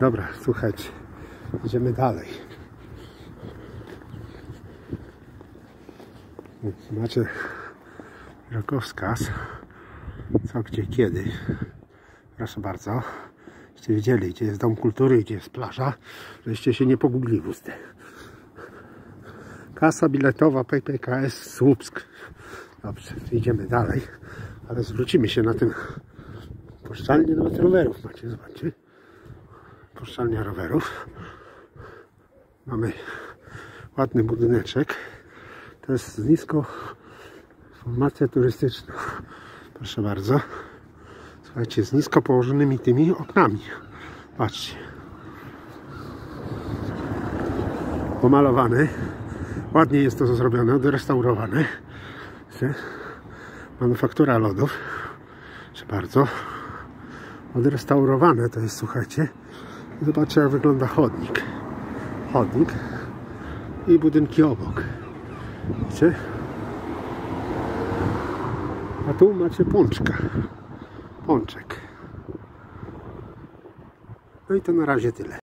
Dobra, słuchajcie. Idziemy dalej. Macie rokowskaz. Co, gdzie, kiedy. Proszę bardzo. Żebyście wiedzieli, gdzie jest Dom Kultury, gdzie jest plaża. Żeście się nie pogubili w ustę. Kasa biletowa PPKS Słupsk. Dobrze, idziemy dalej. Ale zwrócimy się na tym puszczalnię nawet rowerów macie, zobaczcie. Puszczalnia rowerów. Mamy ładny budyneczek. To jest nisko formacja turystyczna. Proszę bardzo. Słuchajcie, z nisko położonymi tymi oknami. Patrzcie. Pomalowany. Ładnie jest to zrobione, odrestaurowane. Manufaktura lodów. Proszę bardzo. Odrestaurowane to jest, słuchajcie. Zobaczcie jak wygląda chodnik. Chodnik i budynki obok. Widzicie? A tu macie pączka. Pączek. No i to na razie tyle.